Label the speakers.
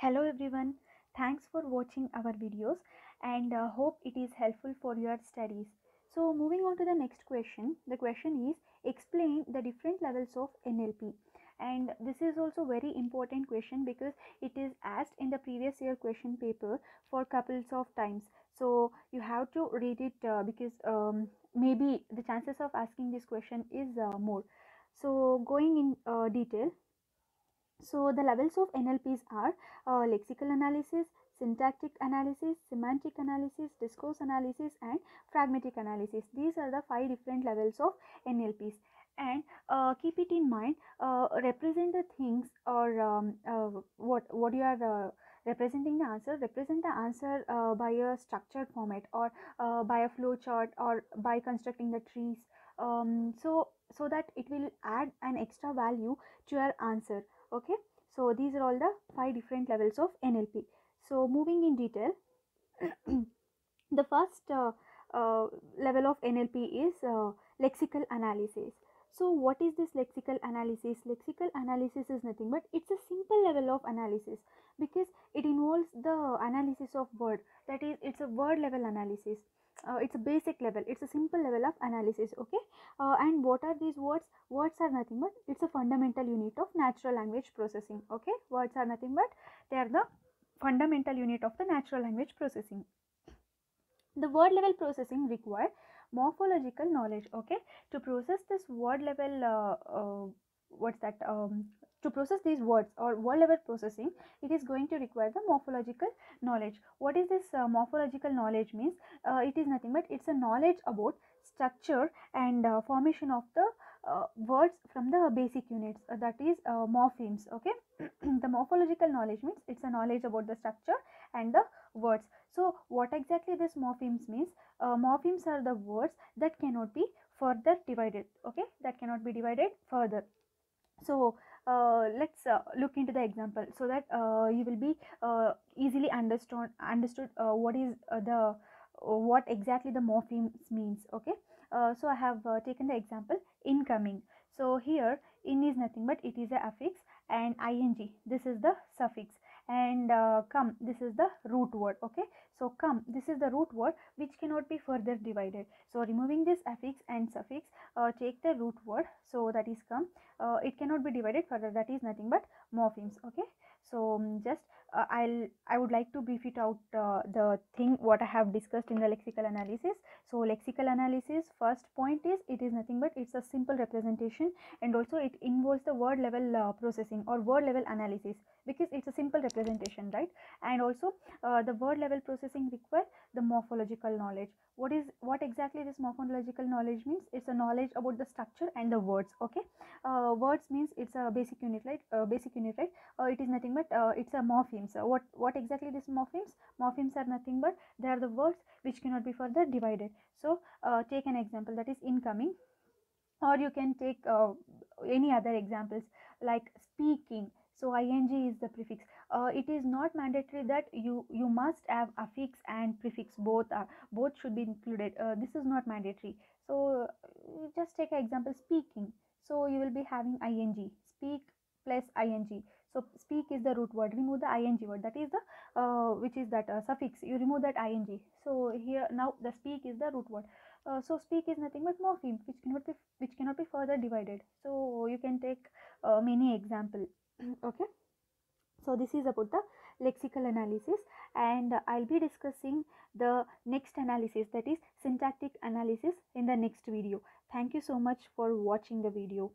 Speaker 1: Hello everyone. Thanks for watching our videos and uh, hope it is helpful for your studies. So moving on to the next question. The question is explain the different levels of NLP. And this is also very important question because it is asked in the previous year question paper for couples of times. So you have to read it uh, because um, maybe the chances of asking this question is uh, more. So going in uh, detail, so the levels of NLPs are uh, lexical analysis, syntactic analysis, semantic analysis, discourse analysis and pragmatic analysis. These are the five different levels of NLPs and uh, keep it in mind uh, represent the things or um, uh, what what you are uh, representing the answer. Represent the answer uh, by a structured format or by a flow chart or by constructing the trees. Um, so so that it will add an extra value to your answer okay? So these are all the five different levels of nlp so moving in detail the first uh, uh, level of nlp is uh, lexical analysis. So what is this lexical analysis? Lexical analysis is nothing but it's a simple level of analysis because it involves the analysis of word. That is it's a word level analysis uh, it's a basic level. It's a simple level of analysis okay? Uh, and what are these words? Words are nothing but it's a fundamental unit of natural language processing okay? Words are nothing but they are the fundamental unit of the natural language processing. The word level processing require morphological knowledge okay? To process this word level uh, uh, what's that um, to process these words or word level processing it is going to require the morphological knowledge. What is this uh, morphological knowledge means? Uh, it is nothing but it's a knowledge about structure and uh, formation of the uh, words from the basic units uh, that is uh, morphemes okay? The morphological knowledge means it's a knowledge about the structure and the words. So what exactly this morphemes means? Morphemes are the words that cannot be further divided okay? That cannot be divided further. So Uh, let's uh, look into the example so that uh, you will be uh, easily understood understood what is the what exactly the morphemes means okay? So i have taken the example incoming. So here in is nothing but it is a affix and ing. This is the suffix. And uh, come this is the root word okay so come this is the root word which cannot be further divided. So removing this affix and suffix uh, take the root word. So that is come. Uh, it cannot be divided further. That is nothing but morphemes okay? So um, just uh, i'll i would like to brief it out uh, the thing what i have discussed in the lexical analysis. So lexical analysis first point is it is nothing but it's a simple representation and also it involves the word level uh, processing or word level analysis because it's a simple representation right? And also uh, the word level processing require the morphological knowledge. What is what exactly this morphological knowledge means? It's a knowledge about the structure and the words okay? Uh, words means it's a basic unit right? Uh, basic unit right? Uh, it is nothing but uh, it's a morphemes uh, what what exactly this morphemes? Morphemes are nothing but they are the words which cannot be further divided. So uh, take an example that is incoming. Or you can take any other examples like speaking. So ing is the prefix uh, it is not mandatory that you you must have affix and prefix. Both are both should be included. Uh, this is not mandatory. So uh, just take an example speaking. So you will be having ing. Speak plus ing. So speak is the root word. Remove the ing word. That is the uh, which is that uh, suffix. You remove that ing. So here now the speak is the root word. Uh, so speak is nothing but morpheme which cannot be which cannot be further divided. So you can take uh, many example. Okay so this is about the lexical analysis and i'll be discussing the next analysis that is syntactic analysis in the next video. Thank you so much for watching the video